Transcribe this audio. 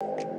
you